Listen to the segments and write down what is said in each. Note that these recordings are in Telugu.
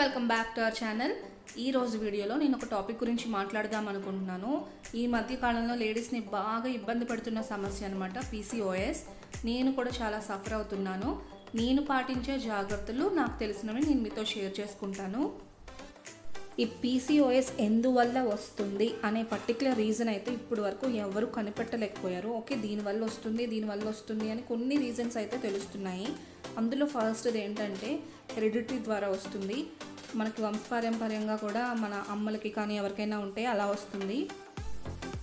Welcome back to our channel. ఈ రోజు వీడియోలో నేను ఒక టాపిక్ గురించి మాట్లాడదాం అనుకుంటున్నాను. ఈ మధ్య కాలంలో లేడీస్ని బాగా ఇబ్బంది పడుతున్న సమస్య అనమాట పీసీఓఎస్. నేను కూడా చాలా సఫర్ అవుతున్నాను. నేను పాటించే జాగ్రత్తలు నాకు తెలిసినవి నేను మీతో షేర్ చేసుకుంటాను. ఈ పీసీఓఎస్ ఎందువల్ల వస్తుంది అనే పర్టికులర్ రీజన్ అయితే ఇప్పుడు వరకు ఎవరు కనిపెట్టలేకపోయారు. ఓకే దీనివల్ల వస్తుంది దీనివల్ల వస్తుంది అని కొన్ని రీజన్స్ అయితే తెలుస్తున్నాయి. అందులో ఫస్ట్ది ఏంటంటే హెరిడిటరీ ద్వారా వస్తుంది. మనకి వంశపారంపర్యంగా కూడా మన అమ్మలకి కానీ ఎవరికైనా ఉంటే అలా వస్తుంది.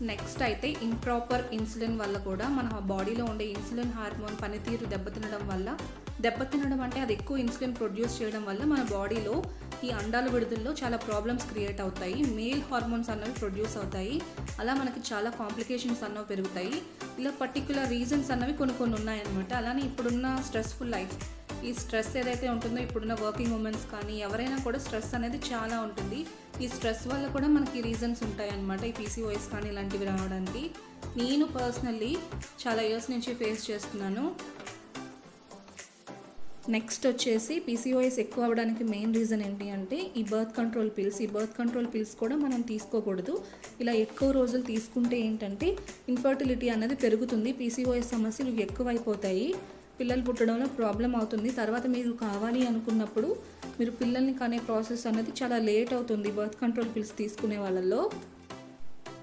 నెక్స్ట్ అయితే ఇంప్రాపర్ ఇన్సులిన్ వల్ల కూడా మన బాడీలో ఉండే ఇన్సులిన్ హార్మోన్ పనితీరు దెబ్బతినడం వల్ల దెబ్బతినడం అంటే అది ఎక్కువ ఇన్సులిన్ ప్రొడ్యూస్ చేయడం వల్ల మన బాడీలో ఈ అండాల విడుదలలో చాలా ప్రాబ్లమ్స్ క్రియేట్ అవుతాయి. మేల్ హార్మోన్స్ అన్నవి ప్రొడ్యూస్ అవుతాయి. అలా మనకి చాలా కాంప్లికేషన్స్ అన్నవి పెరుగుతాయి. ఇలా పర్టికులర్ రీజన్స్ అన్నవి కొన్ని కొన్ని ఉన్నాయన్నమాట. అలానే ఇప్పుడున్న స్ట్రెస్ఫుల్ లైఫ్ ఈ స్ట్రెస్ ఏదైతే ఉంటుందో ఇప్పుడున్న వర్కింగ్ ఉమెన్స్ కానీ ఎవరైనా కూడా స్ట్రెస్ అనేది చాలా ఉంటుంది. ఈ స్ట్రెస్ వల్ల కూడా మనకి రీజన్స్ ఉంటాయన్నమాట. ఈ పీసీఓఎస్ కానీ ఇలాంటివి రావడానికి. నేను పర్సనల్లీ చాలా ఇయర్స్ నుంచి ఫేస్ చేస్తున్నాను. నెక్స్ట్ వచ్చేసి పీసీఓఎస్ ఎక్కువ అవ్వడానికి మెయిన్ రీజన్ ఏంటి అంటే ఈ బర్త్ కంట్రోల్ పిల్స్ ఈ బర్త్ కంట్రోల్ పిల్స్ కూడా మనం తీసుకోకూడదు. ఇలా ఎక్కువ రోజులు తీసుకుంటే ఏంటంటే ఇన్ఫర్టిలిటీ అనేది పెరుగుతుంది పీసీఓఎస్ సమస్యలు ఎక్కువైపోతాయి. పిల్లలు పుట్టడంలో ప్రాబ్లం అవుతుంది. తర్వాత మీరు కావాలి అనుకున్నప్పుడు మీరు పిల్లల్ని కనే ప్రాసెస్ అనేది చాలా లేట్ అవుతుంది బర్త్ కంట్రోల్ పిల్స్ తీసుకునే వాళ్ళల్లో.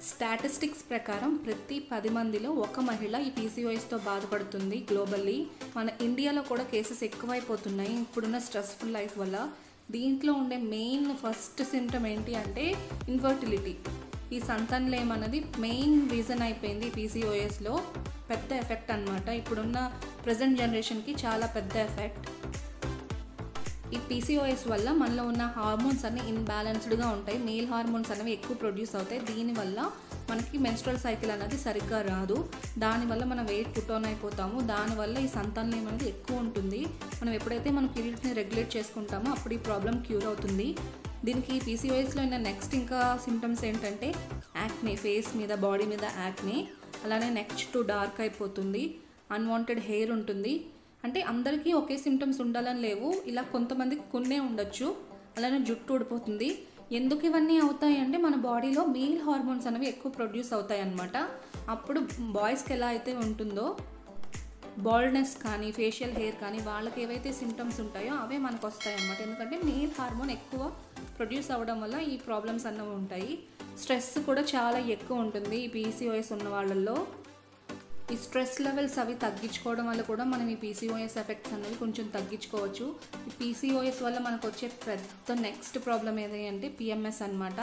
స్టాటిస్టిక్స్ ప్రకారం ప్రతి పది మందిలో ఒక మహిళ ఈ పీసీఓఎస్తో బాధపడుతుంది గ్లోబల్లీ. మన ఇండియాలో కూడా కేసెస్ ఎక్కువైపోతున్నాయి. ఇప్పుడున్న స్ట్రెస్ఫుల్ లైఫ్ వల్ల దీంట్లో ఉండే మెయిన్ ఫస్ట్ సిమ్టమ్ ఏంటి అంటే ఇన్ఫర్టిలిటీ. ఈ సంతానలేం అనేది మెయిన్ రీజన్ అయిపోయింది పీసీఓఎస్లో పెద్ద ఎఫెక్ట్ అనమాట ఇప్పుడున్న ప్రజెంట్ జనరేషన్కి చాలా పెద్ద ఎఫెక్ట్. ఈ పీసీఓఎస్ వల్ల మనలో ఉన్న హార్మోన్స్ అన్ని ఇన్బ్యాలెన్స్డ్గా ఉంటాయి. మేల్ హార్మోన్స్ అనేవి ఎక్కువ ప్రొడ్యూస్ అవుతాయి. దీనివల్ల మనకి మెన్స్ట్రల్ సైకిల్ అనేది సరిగ్గా రాదు. దానివల్ల మనం వెయిట్ పుట్టోన్ అయిపోతాము. దానివల్ల ఈ సంతానం అనేది ఎక్కువ ఉంటుంది. మనం ఎప్పుడైతే మన పీరియడ్స్ని రెగ్యులేట్ చేసుకుంటామో అప్పుడు ఈ ప్రాబ్లం క్యూర్ అవుతుంది. దీనికి పీసీఓఎస్లో ఉన్న నెక్స్ట్ ఇంకా సిమ్టమ్స్ ఏంటంటే యాక్నే ఫేస్ మీద బాడీ మీద యాక్నే అలానే నెక్స్ట్ డార్క్ అయిపోతుంది. అన్వాంటెడ్ హెయిర్ ఉంటుంది. అంటే అందరికీ ఒకే సిమ్టమ్స్ ఉండాలని లేవు. ఇలా కొంతమందికి కొన్నే ఉండొచ్చు. అలానే జుట్టు ఊడిపోతుంది. ఎందుకు ఇవన్నీ అవుతాయి అంటే మన బాడీలో మేల్ హార్మోన్స్ అనేవి ఎక్కువ ప్రొడ్యూస్ అవుతాయి అన్నమాట అప్పుడు బాయ్స్కి ఎలా అయితే ఉంటుందో బాల్డ్నెస్ కానీ ఫేషియల్ హెయిర్ కానీ వాళ్ళకి ఏవైతే సిమ్టమ్స్ ఉంటాయో అవే మనకు వస్తాయి అన్నమాట ఎందుకంటే మేల్ హార్మోన్ ఎక్కువ ప్రొడ్యూస్ అవ్వడం వల్ల ఈ ప్రాబ్లమ్స్ అన్నవి ఉంటాయి. స్ట్రెస్ కూడా చాలా ఎక్కువ ఉంటుంది ఈ పీసీఓఎస్ ఉన్న వాళ్ళల్లో. ఈ స్ట్రెస్ లెవెల్స్ అవి తగ్గించుకోవడం వల్ల కూడా మనం ఈ పీసీఓఎస్ ఎఫెక్ట్స్ అనేవి కొంచెం తగ్గించుకోవచ్చు. ఈ పీసీఓఎస్ వల్ల మనకు వచ్చే పెద్ద నెక్స్ట్ ప్రాబ్లం ఏది అంటే పిఎంఎస్ అనమాట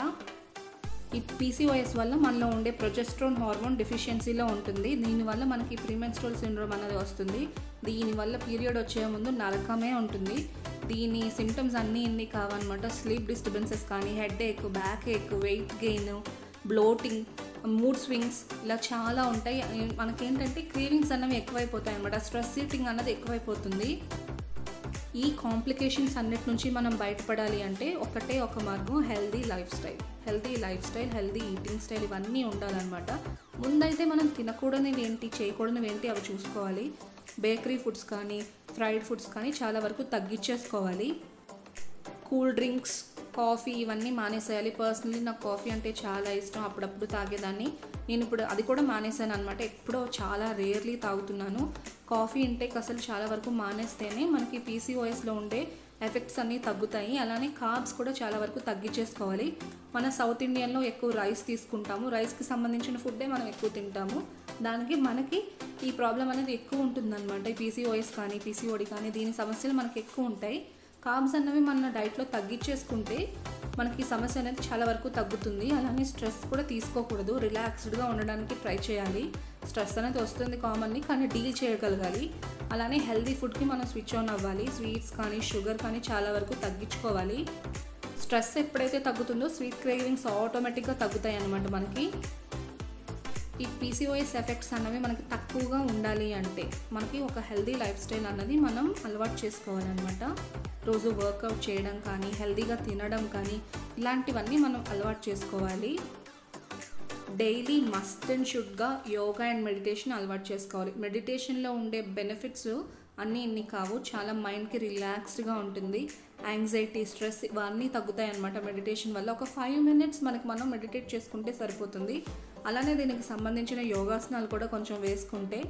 ఈ పీసీఓఎస్ వల్ల మనలో ఉండే ప్రొజెస్ట్రోన్ హార్మోన్ డిఫిషియన్సీలో ఉంటుంది. దీనివల్ల మనకి ప్రీమెన్స్ట్రోల్ సిండ్రోమ్ అనేది వస్తుంది. దీనివల్ల పీరియడ్ వచ్చే ముందు నరకమే ఉంటుంది. దీని సిమ్టమ్స్ అన్నీ ఇన్ని కావన్నమాట. స్లీప్ డిస్టర్బెన్సెస్ కానీ headache backache weight gain bloating mood swings ఇలా చాలా ఉంటాయి. మనకేంటంటే క్రీవింగ్స్ అన్నవి ఎక్కువైపోతాయి అనమాట స్ట్రెస్ ఈటింగ్ అన్నది ఎక్కువైపోతుంది. ఈ కాంప్లికేషన్స్ అన్నిటి నుంచి మనం బయటపడాలి అంటే ఒకటే ఒక మార్గం healthy lifestyle healthy lifestyle healthy eating style ఇవన్నీ ఉండాలన్నమాట. ముందైతే మనం తినకూడనివి ఏంటి చేయకూడనివి ఏంటి అవి చూసుకోవాలి. బేకరీ ఫుడ్స్ కానీ ఫ్రైడ్ ఫుడ్స్ కానీ చాలా వరకు తగ్గించేసుకోవాలి. కూల్ డ్రింక్స్ కాఫీ ఇవన్నీ మానేసేయాలి. పర్సనలీ నాకు కాఫీ అంటే చాలా ఇష్టం. అప్పుడప్పుడు తాగేదాన్ని. నేను ఇప్పుడు అది కూడా మానేసాను అనమాట ఎప్పుడో చాలా రేర్లీ తాగుతున్నాను. కాఫీ ఇంటేక్ అసలు చాలా వరకు మానేస్తేనే మనకి పీసీఓఎస్లో ఉండే ఎఫెక్ట్స్ అన్నీ తగ్గుతాయి. అలానే కార్బ్స్ కూడా చాలా వరకు తగ్గించేసుకోవాలి మన సౌత్ ఇండియన్లో ఎక్కువ రైస్ తీసుకుంటాము. రైస్కి సంబంధించిన ఫుడ్డే మనం ఎక్కువ తింటాము. దానికి మనకి ఈ ప్రాబ్లం అనేది ఎక్కువ ఉంటుందన్నమాట. ఈ పీసీఓఎస్ కానీ పీసీఓడి కానీ దీని సమస్యలు మనకి ఎక్కువ ఉంటాయి. కార్బ్స్ అన్నవి మన డైట్లో తగ్గించేసుకుంటే మనకి సమస్య అనేది చాలా వరకు తగ్గుతుంది. అలానే స్ట్రెస్ కూడా తీసుకోకూడదు. రిలాక్స్డ్గా ఉండడానికి ట్రై చేయాలి. స్ట్రెస్ అనేది వస్తుంది కామన్ని కానీ డీల్ చేయగలగాలి. అలానే హెల్దీ ఫుడ్కి మనం స్విచ్ ఆన్ అవ్వాలి. స్వీట్స్ కానీ షుగర్ కానీ చాలా వరకు తగ్గించుకోవాలి. స్ట్రెస్ ఎప్పుడైతే తగ్గుతుందో స్వీట్ క్రేవింగ్స్ ఆటోమేటిక్గా తగ్గుతాయి అన్నమాట మనకి. ఈ పీసీఓఎస్ ఎఫెక్ట్స్ అన్నవి మనకి తక్కువగా ఉండాలి అంటే మనకి ఒక హెల్దీ లైఫ్ స్టైల్ అన్నది మనం అలవాటు చేసుకోవాలన్నమాట. రోజు వర్కౌట్ చేయడం కానీ హెల్దీగా తినడం కానీ ఇలాంటివన్నీ మనం అలవాటు చేసుకోవాలి. డైలీ మస్ట్ అండ్ షుడ్గా యోగా అండ్ మెడిటేషన్ అలవాటు చేసుకోవాలి. మెడిటేషన్లో ఉండే బెనిఫిట్స్ అన్నీ ఇన్ని కావు. చాలా మైండ్కి రిలాక్స్డ్గా ఉంటుంది. యాంగ్జైటీ స్ట్రెస్ ఇవన్నీ తగ్గుతాయి అనమాట మెడిటేషన్ వల్ల. ఒక ఫైవ్ మినిట్స్ మనకి మనం మెడిటేట్ చేసుకుంటే సరిపోతుంది. అలానే దీనికి సంబంధించిన యోగాసనాలు కూడా కొంచెం వేసుకుంటే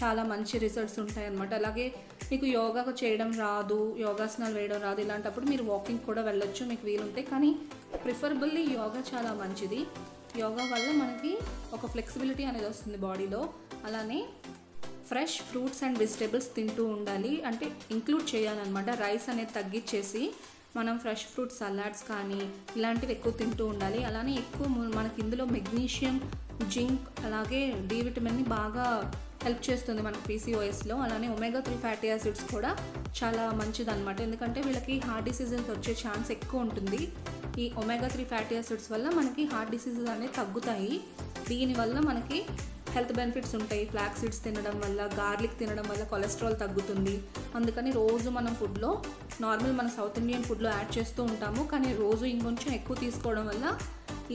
చాలా మంచి రిజల్ట్స్ ఉంటాయి అనమాట అలాగే మీకు యోగా చేయడం రాదు యోగాసనాలు వేయడం రాదు ఇలాంటప్పుడు మీరు వాకింగ్ కూడా వెళ్ళొచ్చు మీకు వీలుంటే. కానీ ప్రిఫరబుల్లీ యోగా చాలా మంచిది. యోగా వల్ల మనకి ఒక ఫ్లెక్సిబిలిటీ అనేది వస్తుంది బాడీలో అలానే ఫ్రెష్ ఫ్రూట్స్ అండ్ వెజిటేబుల్స్ తింటూ ఉండాలి. అంటే ఇంక్లూడ్ చేయాలన్నమాట. రైస్ అనేది తగ్గించేసి మనం ఫ్రెష్ ఫ్రూట్ సలాడ్స్ కానీ ఇలాంటివి ఎక్కువ తింటూ ఉండాలి. అలానే ఎక్కువ మనకి ఇందులో మెగ్నీషియం జింక్ అలాగే డి విటమిన్ని బాగా హెల్ప్ చేస్తుంది మనకి పీసీఓఎస్లో అలానే ఒమేగా త్రీ ఫ్యాటీ యాసిడ్స్ కూడా చాలా మంచిది అనమాట ఎందుకంటే వీళ్ళకి హార్ట్ డిసీజెస్ వచ్చే ఛాన్స్ ఎక్కువ ఉంటుంది. ఈ ఒమేగా త్రీ ఫ్యాటీ యాసిడ్స్ వల్ల మనకి హార్ట్ డిసీజెస్ అనేవి తగ్గుతాయి. దీనివల్ల మనకి హెల్త్ బెనిఫిట్స్ ఉంటాయి. ఫ్లాక్ సీడ్స్ తినడం వల్ల గార్లిక్ తినడం వల్ల కొలెస్ట్రాల్ తగ్గుతుంది. అందుకని రోజు మనం ఫుడ్లో నార్మల్ మన సౌత్ ఇండియన్ ఫుడ్లో యాడ్ చేస్తూ ఉంటాము. కానీ రోజు ఇంకొంచెం ఎక్కువ తీసుకోవడం వల్ల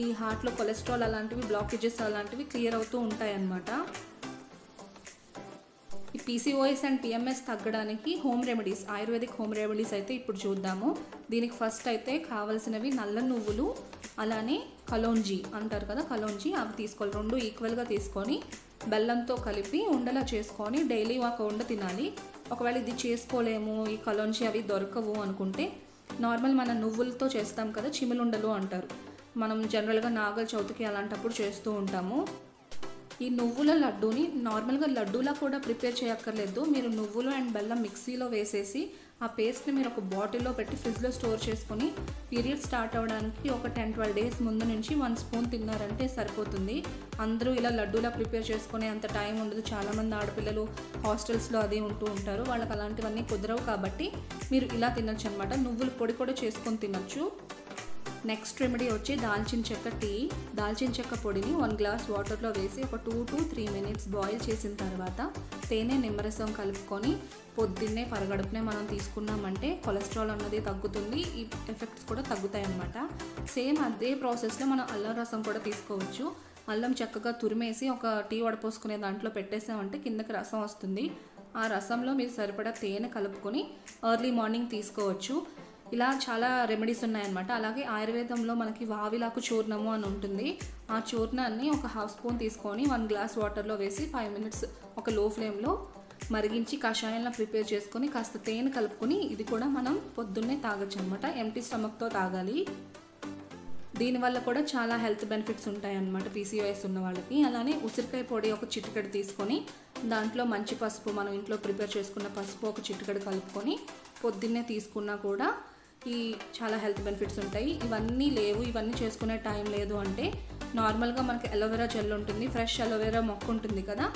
ఈ హార్ట్లో కొలెస్ట్రాల్ అలాంటివి బ్లాకేజెస్ అలాంటివి క్లియర్ అవుతూ ఉంటాయి అన్నమాట ఈ పీసీఓఎస్ అండ్ పిఎంఎస్ తగ్గడానికి home remedies ayurvedic home remedies అయితే ఇప్పుడు చూద్దాము. దీనికి ఫస్ట్ అయితే కావాల్సినవి నల్ల నువ్వులు అలానే కలోంజీ అంటారు కదా కలోంజీ. అవి తీసుకోవాలి రెండు ఈక్వల్గా తీసుకొని బెల్లంతో కలిపి ఉండలా చేసుకొని డైలీ ఒక ఉండ తినాలి. ఒకవేళ ఇది చేసుకోలేము ఈ కలోంజీ అవి దొరకవు అనుకుంటే నార్మల్ మన నువ్వులతో చేస్తాం కదా చిమిలుండలు అంటారు. మనం జనరల్గా నాగల చవితికి అలాంటప్పుడు చేస్తూ ఉంటాము. ఈ నువ్వుల లడ్డూని నార్మల్గా లడ్డూలా కూడా ప్రిపేర్ చేయక్కర్లేదు. మీరు నువ్వులు అండ్ బెల్లం మిక్సీలో వేసేసి ఆ పేస్ట్ని మీరు ఒక బాటిల్లో పెట్టి ఫ్రిడ్జ్లో స్టోర్ చేసుకొని పీరియడ్ స్టార్ట్ అవ్వడానికి ఒక టెన్ ట్వెల్వ్ డేస్ ముందు నుంచి వన్ స్పూన్ తిన్నారంటే సరిపోతుంది. అందరూ ఇలా లడ్డూలా ప్రిపేర్ చేసుకునే అంత టైం ఉండదు. చాలామంది ఆడపిల్లలు హాస్టల్స్లో అది ఉంటూ ఉంటారు. వాళ్ళకి అలాంటివన్నీ కుదరవు కాబట్టి మీరు ఇలా తినొచ్చు అనమాట నువ్వులు పొడి కూడా చేసుకొని తినొచ్చు. నెక్స్ట్ రెమెడీ వచ్చి దాల్చిన చెక్క టీ దాల్చిన చెక్క పొడిని వన్ గ్లాస్ వాటర్లో వేసి ఒక two to three minutes boil చేసిన తర్వాత తేనె నిమ్మరసం కలుపుకొని పొద్దున్నే పరగడుపునే మనం తీసుకున్నామంటే కొలెస్ట్రాల్ అన్నది తగ్గుతుంది ఈ ఎఫెక్ట్స్ కూడా తగ్గుతాయి అన్నమాట సేమ్ అదే ప్రాసెస్లో మనం అల్లం రసం కూడా తీసుకోవచ్చు. అల్లం చక్కగా తురిమేసి ఒక టీ వడపోసుకునే దాంట్లో పెట్టేసామంటే కిందకి రసం వస్తుంది. ఆ రసంలో మీరు సరిపడా తేనె కలుపుకొని ఎర్లీ మార్నింగ్ తీసుకోవచ్చు. ఇలా చాలా రెమెడీస్ ఉన్నాయన్నమాట. అలాగే ఆయుర్వేదంలో మనకి వావిలాకు చూర్ణము అని ఉంటుంది. ఆ చూర్ణాన్ని ఒక హాఫ్ స్పూన్ తీసుకొని వన్ గ్లాస్ వాటర్లో వేసి ఫైవ్ మినిట్స్ ఒక లో ఫ్లేమ్లో మరిగించి కషాయంలో ప్రిపేర్ చేసుకొని కాస్త తేనె కలుపుకొని ఇది కూడా మనం పొద్దున్నే తాగొచ్చు అనమాట ఎంటీ స్టమక్తో తాగాలి. దీనివల్ల కూడా చాలా హెల్త్ బెనిఫిట్స్ ఉంటాయి అన్నమాట పీసీఓఎస్ ఉన్న వాళ్ళకి. అలానే ఉసిరికాయ పొడి ఒక చిటికెడు తీసుకొని దాంట్లో మంచి పసుపు మనం ఇంట్లో ప్రిపేర్ చేసుకున్న పసుపు ఒక చిటికెడు కలుపుకొని పొద్దున్నే తీసుకున్నా కూడా ఈ చాలా హెల్త్ బెనిఫిట్స్ ఉంటాయి. ఇవన్నీ లేవు. ఇవన్నీ చేసుకునే టైం లేదు అంటే నార్మల్గా మనకి అలోవెరా జెల్ ఉంటుంది. ఫ్రెష్ అలోవెరా మొక్క ఉంటుంది కదా.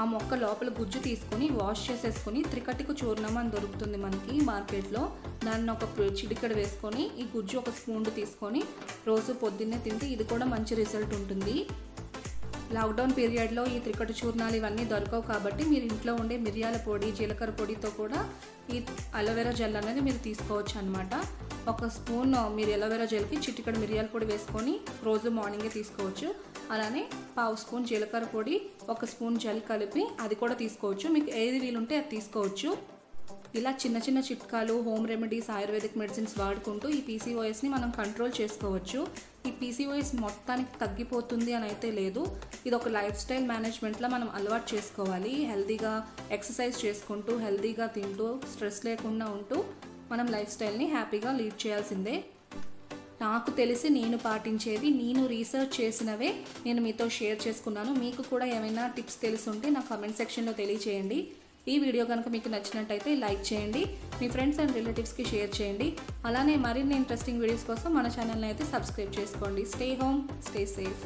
ఆ మొక్క లోపల గుజ్జు తీసుకొని వాష్ చేసేసుకొని త్రికటికు చూర్ణం అని దొరుకుతుంది మనకి మార్కెట్లో. దాన్ని ఒక చిడికడ వేసుకొని ఈ గుజ్జు ఒక స్పూన్ తీసుకొని రోజు పొద్దున్నే తింటే ఇది కూడా మంచి రిజల్ట్ ఉంటుంది. లాక్డౌన్ పీరియడ్లో ఈ త్రికటి చూర్ణాలు ఇవన్నీ దొరకవు కాబట్టి మీరు ఇంట్లో ఉండే మిరియాల పొడి జీలకర్ర పొడితో కూడా ఈ అలోవెరా జెల్ అనేది మీరు తీసుకోవచ్చు అనమాట ఒక స్పూన్ మీరు అలోవెరా జెల్కి చిటికడ మిరియాల పొడి వేసుకొని రోజు మార్నింగే తీసుకోవచ్చు. అలానే పావు స్పూన్ జీలకర్ర పొడి ఒక స్పూన్ జెల్ కలిపి అది కూడా తీసుకోవచ్చు. మీకు ఏది వీలుంటే అది తీసుకోవచ్చు. ఇలా చిన్న చిన్న చిట్కాలు హోమ్ రెమెడీస్ ఆయుర్వేదిక్ మెడిసిన్స్ వాడుకుంటూ ఈ పీసీఓఎస్ని మనం కంట్రోల్ చేసుకోవచ్చు. ఈ పీసీఓఎస్ మొత్తానికి తగ్గిపోతుంది అని అయితే లేదు. ఇది ఒక లైఫ్ స్టైల్ మేనేజ్మెంట్లో మనం అలవాటు చేసుకోవాలి. హెల్తీగా ఎక్సర్సైజ్ చేసుకుంటూ హెల్తీగా తింటూ స్ట్రెస్ లేకుండా ఉంటూ మనం లైఫ్ స్టైల్ని హ్యాపీగా లీడ్ చేయాల్సిందే. నాకు తెలిసి నేను పాటించేవి నేను రీసెర్చ్ చేసినవే నేను మీతో షేర్ చేసుకున్నాను. మీకు కూడా ఏమైనా టిప్స్ తెలుసుంటే నా కమెంట్ సెక్షన్లో తెలియచేయండి. ఈ వీడియో కనుక మీకు నచ్చినట్టయితే లైక్ చేయండి మీ ఫ్రెండ్స్ అండ్ రిలేటివ్స్కి షేర్ చేయండి. అలానే మరిన్ని ఇంట్రెస్టింగ్ వీడియోస్ కోసం మన ఛానల్ని అయితే సబ్స్క్రైబ్ చేసుకోండి. Stay home stay safe.